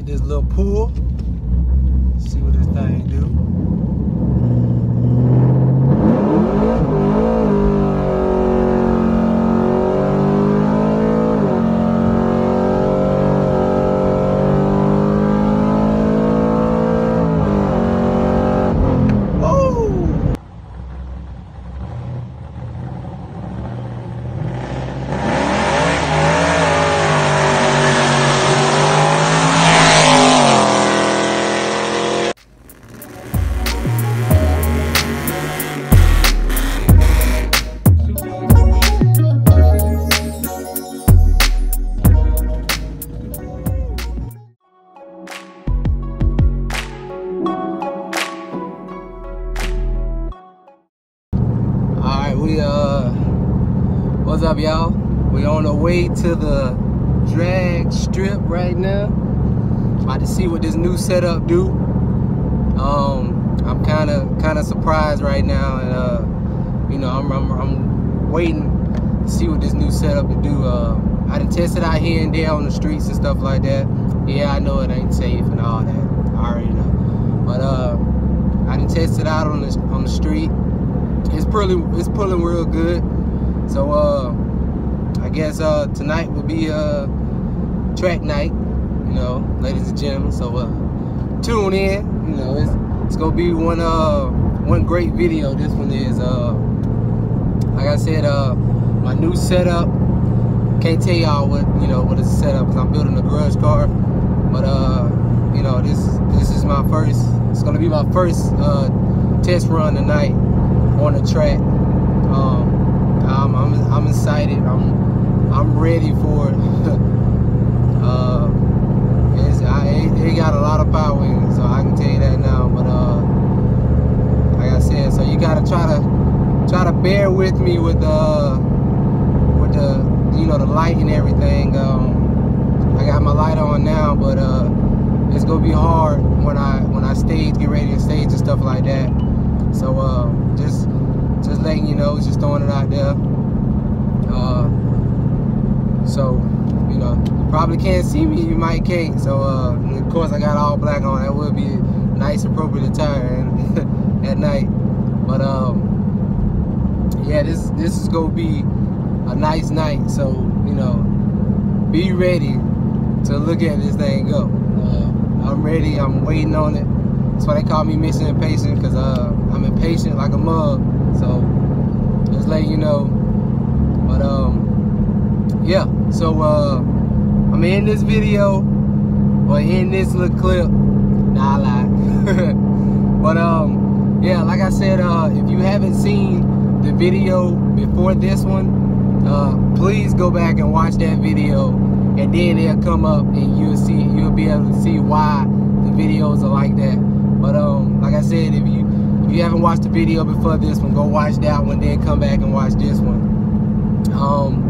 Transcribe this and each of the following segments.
Hit this little pool. See what this thing do. Up y'all? We on the way to the drag strip right now. About to see what this new setup do. Um I'm kinda kinda surprised right now and uh you know I'm I'm, I'm waiting to see what this new setup to do. Uh I done tested out here and there on the streets and stuff like that. Yeah, I know it ain't safe and all that. I already know. But uh I done tested out on the on the street it's pulling it's pulling real good so uh guess uh tonight will be uh track night you know ladies and gentlemen so uh tune in you know it's it's gonna be one uh one great video this one is uh like i said uh my new setup can't tell y'all what you know what is set up because i'm building a garage car but uh you know this this is my first it's gonna be my first uh test run tonight on the track. Um, I'm, I'm, I'm excited. I'm I'm ready for it. uh, it's, I, it, it got a lot of power in it, so I can tell you that now. But uh, like I said, so you gotta try to try to bear with me with the with the you know the light and everything. Um, I got my light on now, but uh, it's gonna be hard when I when I stage, get ready to stage and stuff like that. So uh, just just letting you know, just throwing it out there. So you know, probably can't see me, you might can't. So uh, of course I got all black on. That would be nice, appropriate attire at night. But um, yeah, this this is gonna be a nice night. So you know, be ready to look at this thing go. Uh, I'm ready. I'm waiting on it. That's why they call me Mister Impatient because uh, I'm impatient like a mug. So just let you know. But um, yeah. So uh, I'm in this video or in this little clip. Nah, I lied. but um, yeah. Like I said, uh, if you haven't seen the video before this one, uh, please go back and watch that video, and then it'll come up and you'll see. You'll be able to see why the videos are like that. But um, like I said, if you if you haven't watched the video before this one, go watch that one, then come back and watch this one. Um,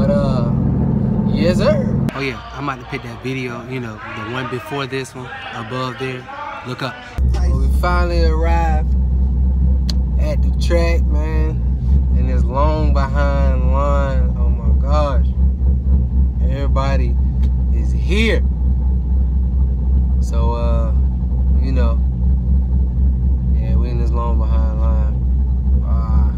but uh, yes sir. Oh yeah, I'm about to put that video, you know, the one before this one, above there. Look up. we finally arrived at the track, man, And this long behind line. Oh my gosh, everybody is here. So uh you know, yeah, we in this long behind line. Uh,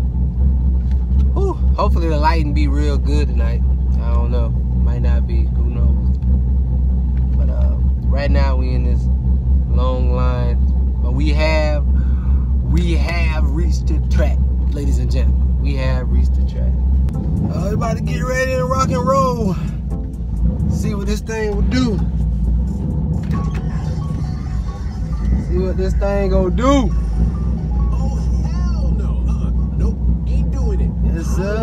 whew, hopefully the lighting be real good tonight. I don't know, might not be. Who knows? But uh, right now we in this long line. But we have, we have reached the track, ladies and gentlemen. We have reached the track. Uh, we about to get ready to rock and roll. See what this thing will do. See what this thing gonna do.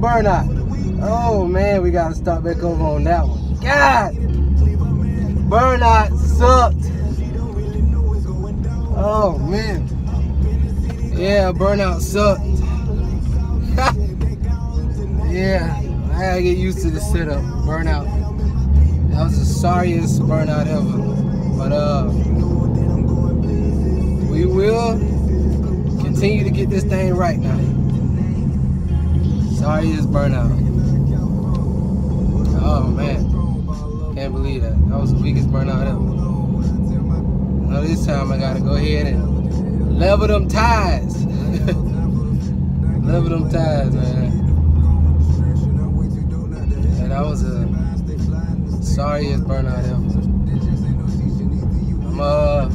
burnout. Oh man, we gotta start back over on that one. God! Burnout sucked. Oh man. Yeah, burnout sucked. yeah, I gotta get used to the setup. Burnout. That was the sorriest burnout ever. But uh we will continue to get this thing right now. Sorry it's burnout. Oh man. Can't believe that. That was the weakest burnout ever. Now this time I gotta go ahead and level them ties. level them ties, man. Yeah, that was a sorriest burnout ever. I'm uh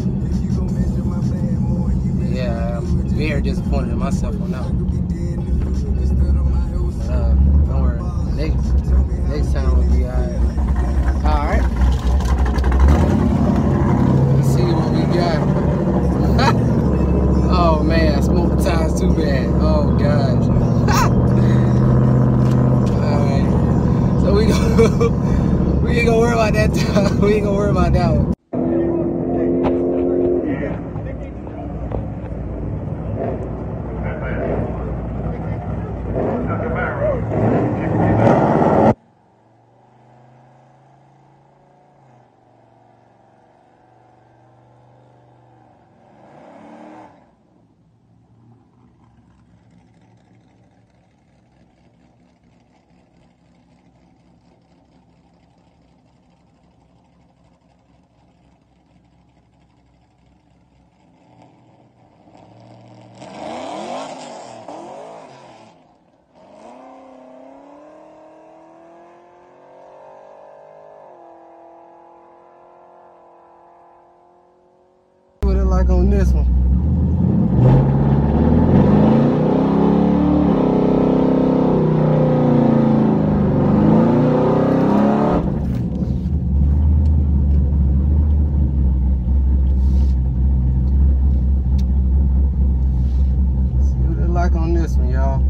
yeah, I'm very disappointed in myself on that will be alright. Let's see what we got. oh man, I smoked tires too bad. Oh gosh. Alright. So we go we ain't gonna worry about that. We ain't gonna worry about that one. Like on this one? Like on this one, y'all.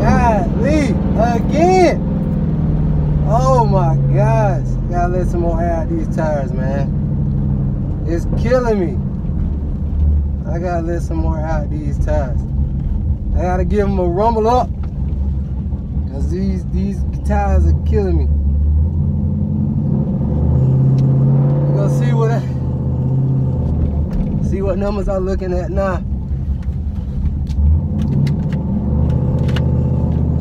Golly, again. Oh my gosh. Gotta let some more air out these tires, man. It's killing me. I gotta let some more out these tires. I gotta give them a rumble up. Cause these these tires are killing me. We gonna see what I, see what numbers I'm looking at now.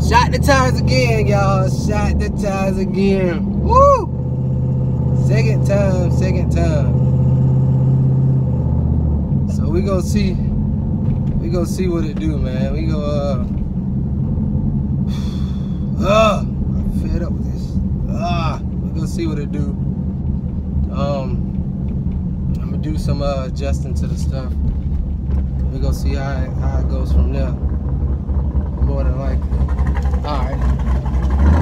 Shot the tires again, y'all. Shot the tires again. Woo! Second time, second time. So we gonna see. Gonna see what it do, man. We go. Uh. Uh. I'm fed up with this. Ah. We gonna see what it do. Um. I'm gonna do some uh, adjusting to the stuff. We gonna see how it, how it goes from there. More than likely. Alright. More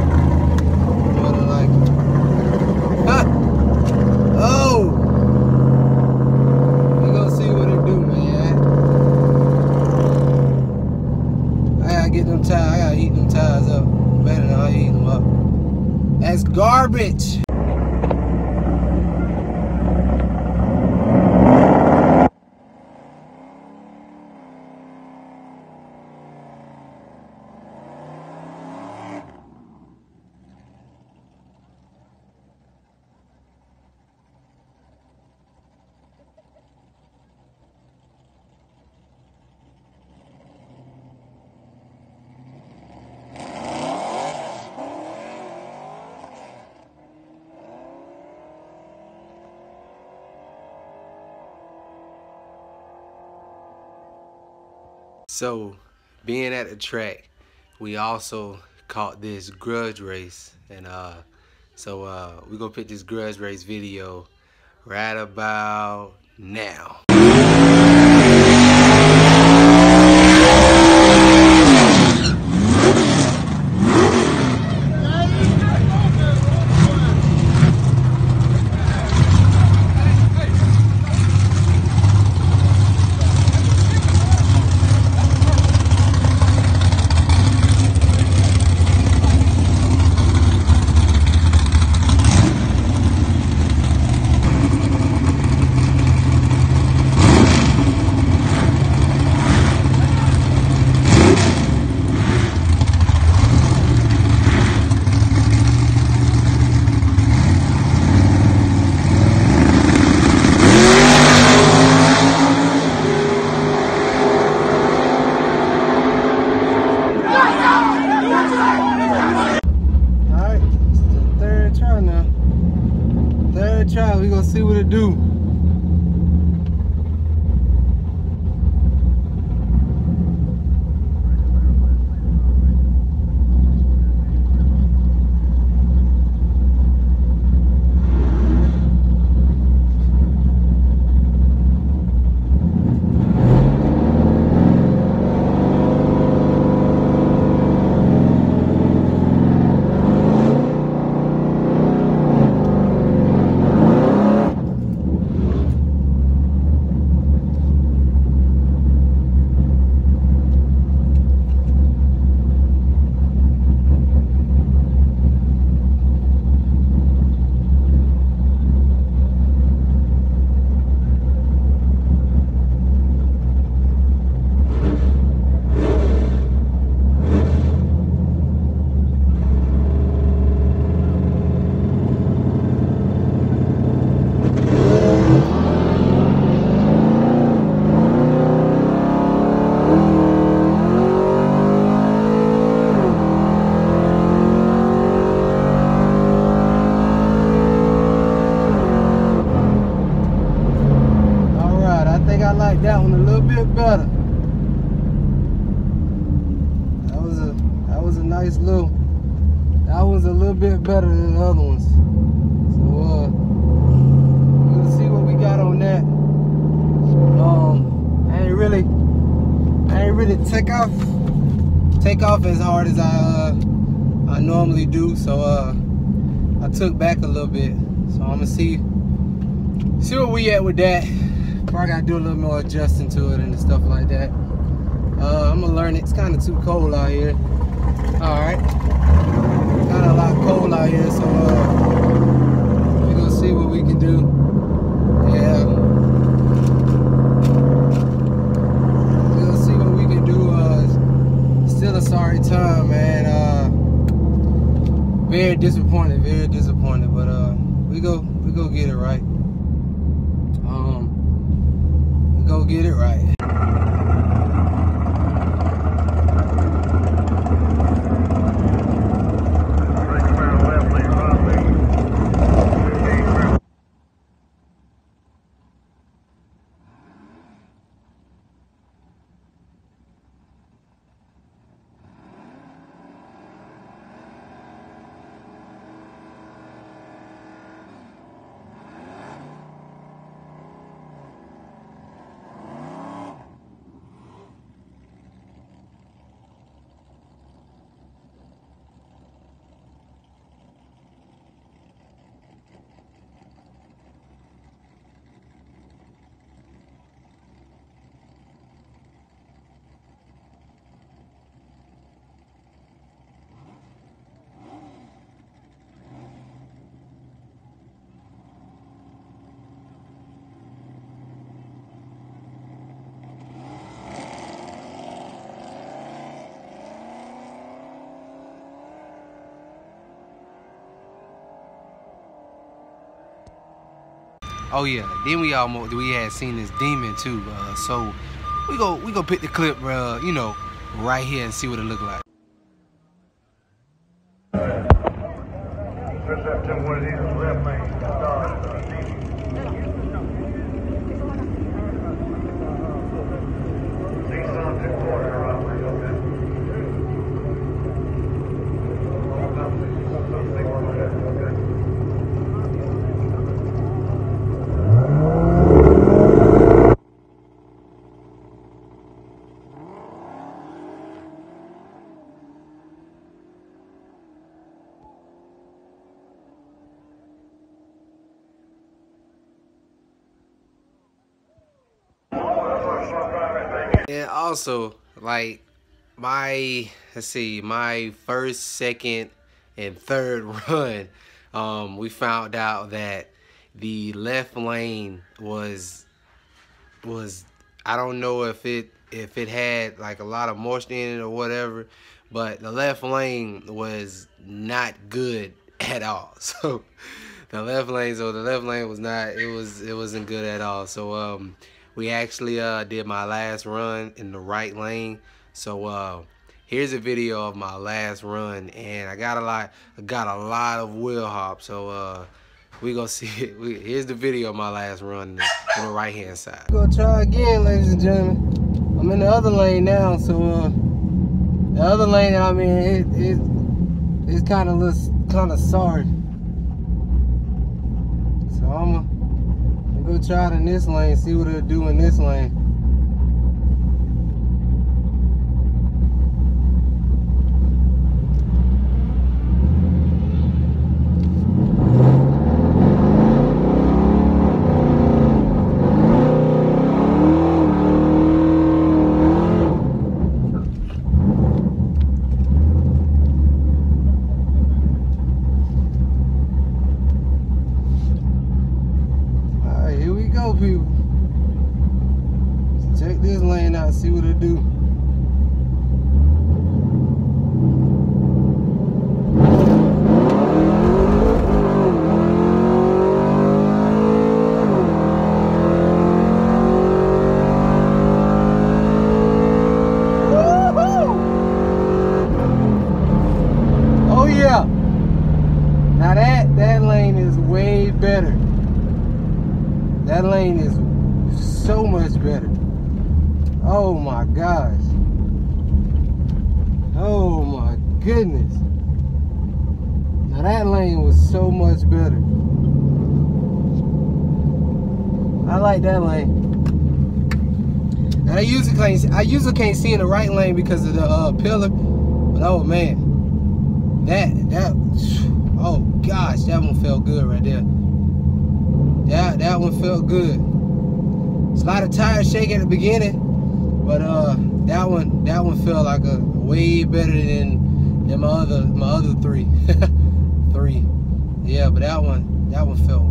So, being at the track, we also caught this grudge race, and uh, so uh, we gonna put this grudge race video right about now. That one a little bit better. That was a that was a nice little that was a little bit better than the other ones. So uh we'll see what we got on that. Um I ain't really I ain't really take off take off as hard as I uh I normally do. So uh I took back a little bit. So I'm gonna see see where we at with that. Probably gotta do a little more adjusting to it and stuff like that. Uh, I'm gonna learn it. It's kind of too cold out here. All right, kind of a lot cold out here, so uh, we gonna see what we can do. Yeah, we gonna see what we can do. Uh, still a sorry time, man. Uh, very disappointed, very disappointed, but uh, we go, we go get it right. Um, go get it right. Oh yeah, then we almost we had seen this demon too. Uh, so we go we go pick the clip, uh, you know, right here and see what it look like. Also, like my let's see, my first, second, and third run, um, we found out that the left lane was was I don't know if it if it had like a lot of moisture in it or whatever, but the left lane was not good at all. So the left lane, so the left lane was not it was it wasn't good at all. So um we actually uh did my last run in the right lane. So uh here's a video of my last run and I got a lot I got a lot of wheel hop. So uh we gonna see it. We, here's the video of my last run on the right hand side. We're gonna try again, ladies and gentlemen. I'm in the other lane now, so uh, the other lane I mean it it it's kind of looks kind of sorry. So I'm gonna, I'm gonna try it in this lane, see what it'll do in this lane. people. check this lane out, see what it do. Oh yeah. Now that that lane is way better. That lane is so much better. Oh my gosh. Oh my goodness. Now that lane was so much better. I like that lane. And I usually can't I usually can't see in the right lane because of the uh, pillar. But oh man. That that oh gosh, that one felt good right there. That that one felt good. It's a lot of tire shake at the beginning, but uh, that one that one felt like a way better than than my other my other three, three. Yeah, but that one that one felt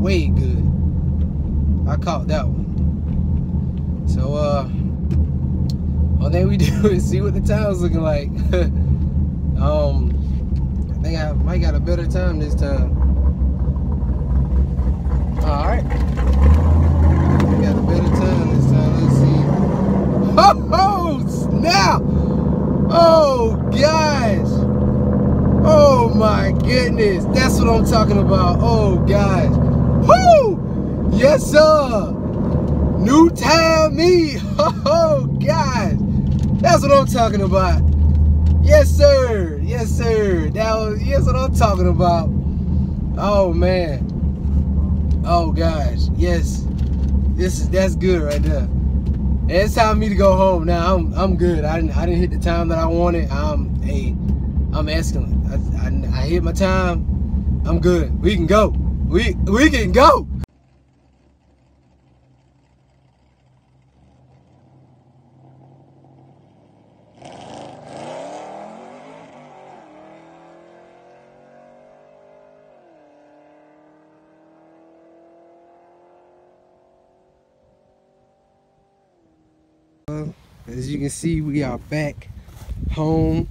way good. I caught that one. So uh, all thing we do is see what the time's looking like. um, I think I might got a better time this time. All right. We got a better time this time. Let's see. Oh, oh snap! Oh gosh! Oh my goodness! That's what I'm talking about. Oh gosh! Whoo! Yes sir! New time me! Oh gosh! That's what I'm talking about. Yes sir! Yes sir! That was yes what I'm talking about. Oh man. Oh gosh, yes. This is that's good right there. And it's time for me to go home now. I'm I'm good. I didn't I didn't hit the time that I wanted. I'm hey, I'm excellent. I, I, I hit my time. I'm good. We can go. We we can go. As you can see, we are back home.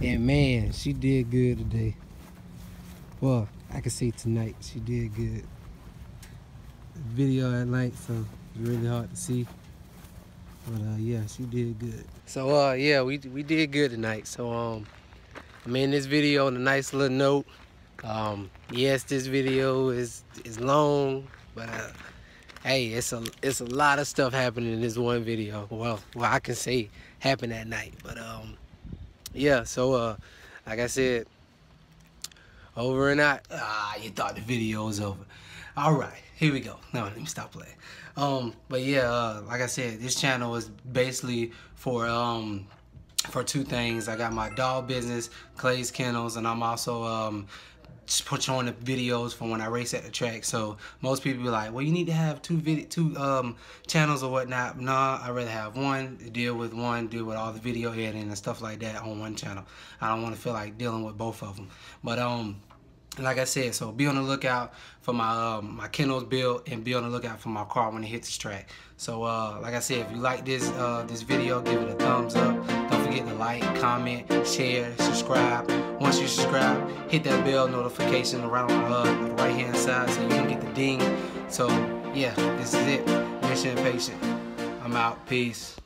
And man, she did good today. Well, I can say tonight, she did good. Video at night, so it's really hard to see. But uh, yeah, she did good. So uh, yeah, we we did good tonight. So um, I made this video on a nice little note. Um, yes, this video is is long, but uh, hey, it's a it's a lot of stuff happening in this one video. Well, well, I can say happened that night, but um, yeah. So uh, like I said, over and out. Ah, you thought the video was over. All right, here we go. No, let me stop playing. Um, but yeah, uh, like I said, this channel is basically for um for two things. I got my dog business, Clay's Kennels, and I'm also um put on the videos from when I race at the track. So most people be like, well, you need to have two video, two um, channels or whatnot. Nah, I rather have one, deal with one, deal with all the video editing and stuff like that on one channel. I don't want to feel like dealing with both of them. But um, like I said, so be on the lookout for my um, my Kendall's build and be on the lookout for my car when it hits the track. So uh, like I said, if you like this uh, this video, give it a thumbs up. Forget to like, comment, share, subscribe. Once you subscribe, hit that bell notification around the right hand side so you can get the ding. So yeah, this is it. Mister Impatient. I'm out. Peace.